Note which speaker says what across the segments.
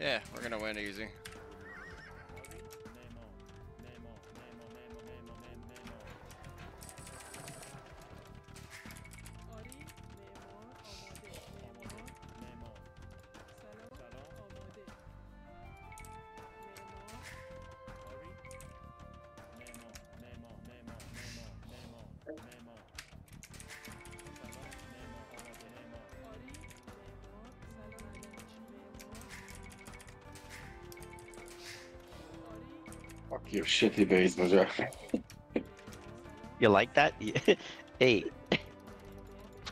Speaker 1: Yeah, we're gonna win easy.
Speaker 2: Your shitty base, Major.
Speaker 3: You like that? hey,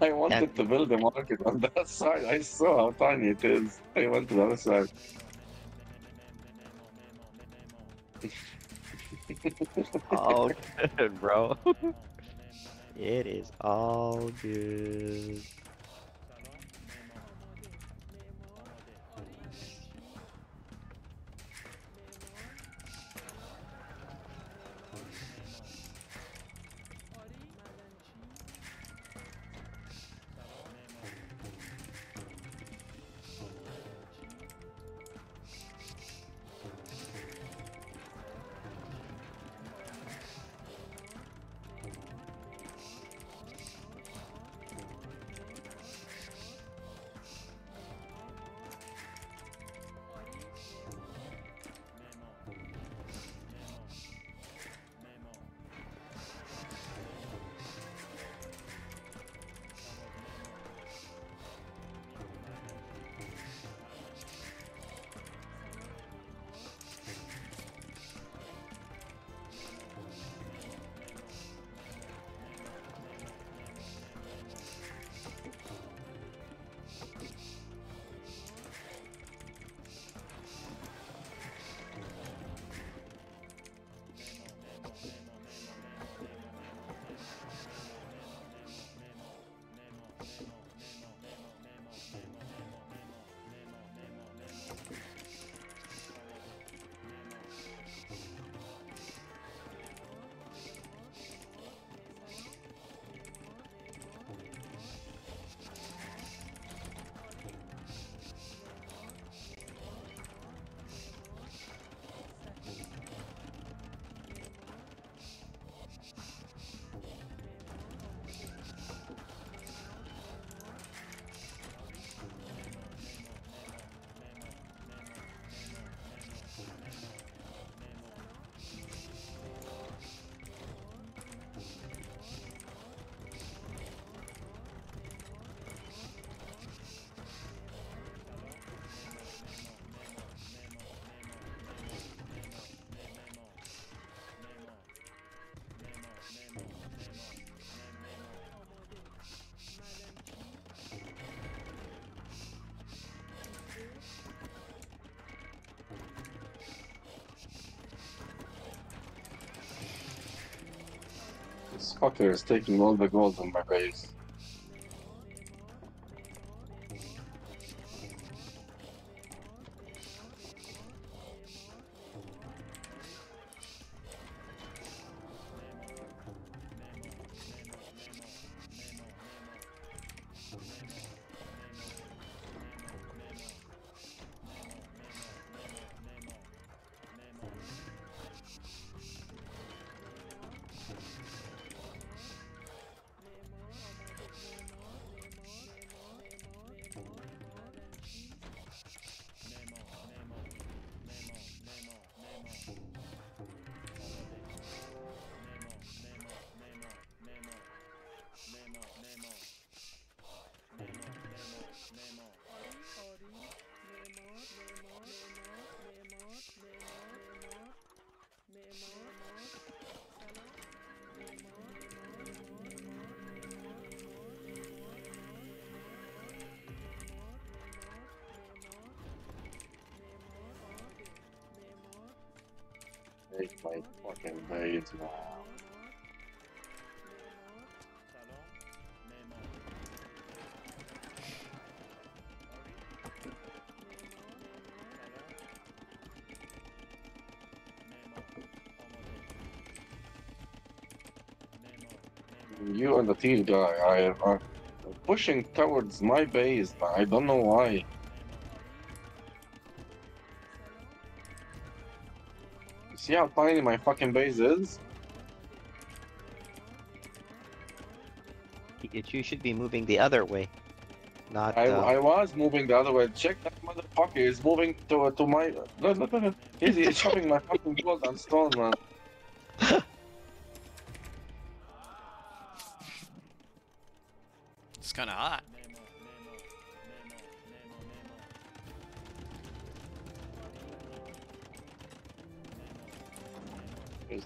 Speaker 2: I wanted to build a market on that side. I saw how tiny it is. I went to the other side.
Speaker 3: all good, bro. It is all good.
Speaker 2: Fucker is taking all the gold on my base. Take my fucking now. You and the teal guy are, are pushing towards my base. I don't know why. See how tiny my fucking base is?
Speaker 3: Y- You should be moving the other way. Not.
Speaker 2: I,
Speaker 3: uh,
Speaker 2: I was moving the other way. Check that motherfucker. is moving to to my. Look, look, look. He's, he's chopping my fucking gold and stone, man.
Speaker 1: It's kind of hot.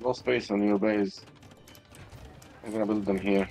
Speaker 2: No space on your base. I'm gonna build them here.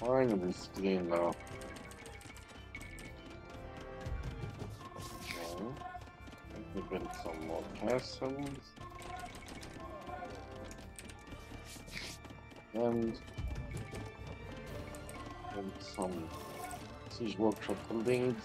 Speaker 2: Finally, it's clean now. Okay. Let me build some more castles. And build some siege workshop buildings.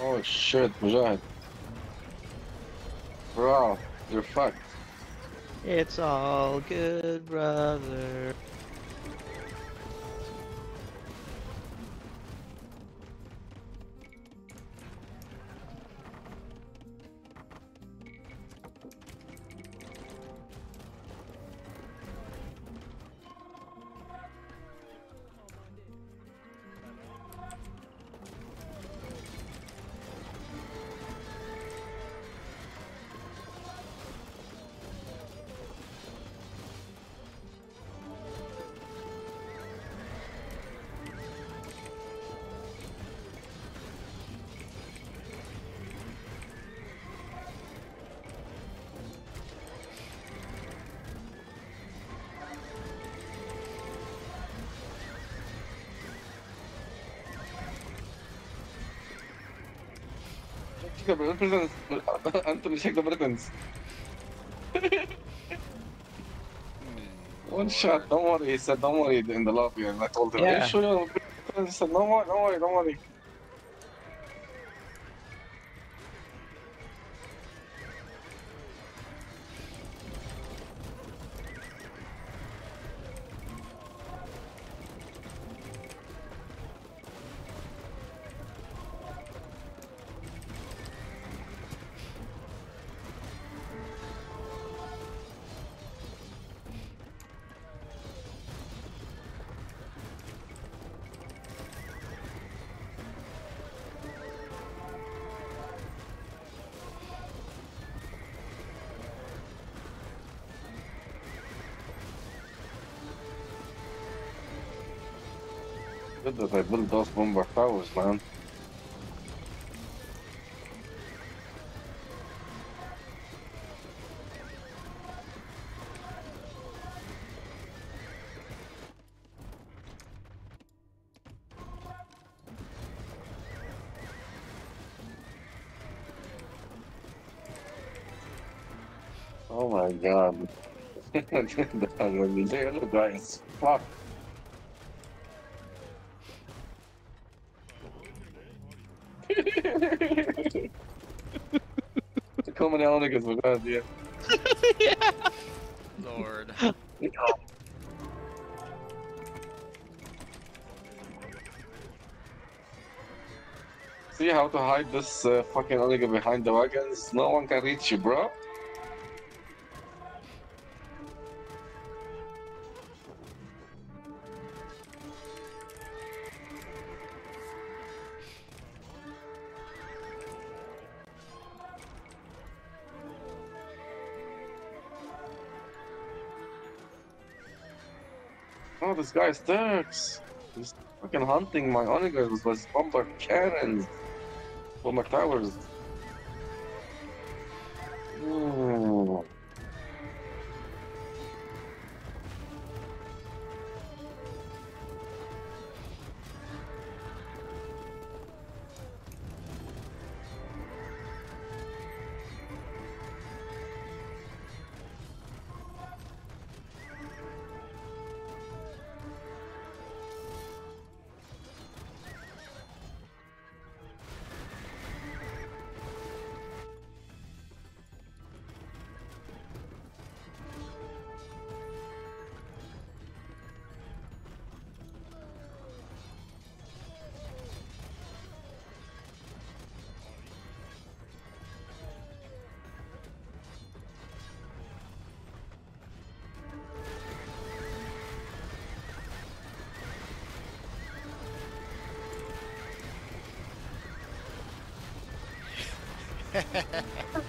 Speaker 2: Oh shit, Mujahid. Bro, you're fucked.
Speaker 3: It's all good, brother.
Speaker 2: The Britons. Anthony, check the Britons. One shot, don't worry. He said, don't worry in the lobby. And I told him,
Speaker 3: Yeah.
Speaker 2: Are you sure? He said, no more, don't worry, don't worry. Good that I built those bombard towers, man. Oh my god. the other guys. Fuck. Kommer jag ihåg så glad jag.
Speaker 1: Lord.
Speaker 2: See how to hide this uh, fucking Onager behind the wagons? No one can reach you, bro. Oh, this guy Turks. He's fucking hunting my Onagers with his bombard cannons. Bombard towers. Ooh. Is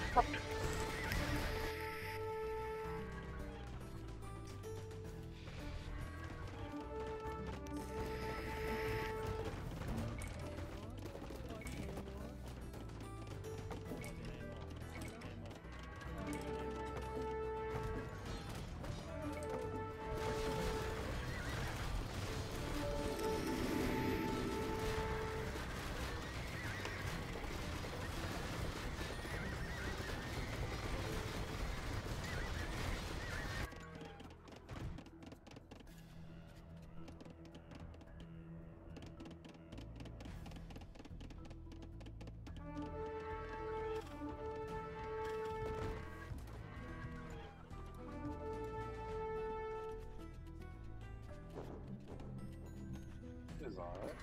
Speaker 2: alright.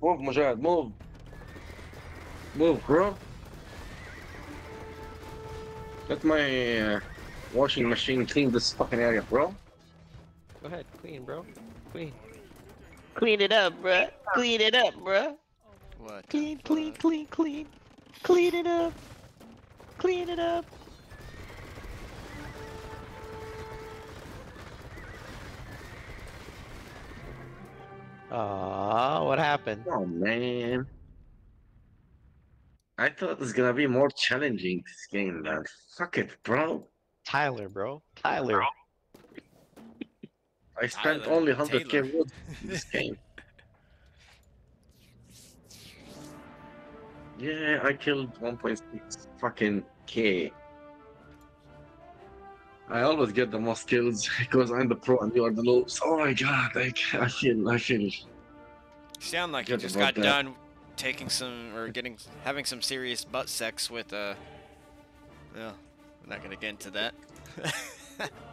Speaker 2: Move, Mujahid, move. Move, bro. Let my uh, washing machine clean this fucking area, bro.
Speaker 3: Go ahead, clean, bro. Clean. Clean it up, bro. Clean it up, bro.
Speaker 1: What?
Speaker 3: Clean, clean,
Speaker 1: fuck?
Speaker 3: clean, clean. Clean it up. Clean it up. Aw, what happened?
Speaker 2: Oh man. I thought it was gonna be more challenging this game, man. Fuck it, bro.
Speaker 3: Tyler, bro. Tyler.
Speaker 2: I spent
Speaker 1: Tyler,
Speaker 2: only 100k wood in this game. Yeah, I killed 1.6 fucking K. I always get the most kills because I'm the pro and you are the lowest. Oh my god, like I feel, I feel.
Speaker 1: Sound like you just got
Speaker 2: that.
Speaker 1: done taking some or getting having some serious butt sex with uh. Yeah, we're not gonna get into that.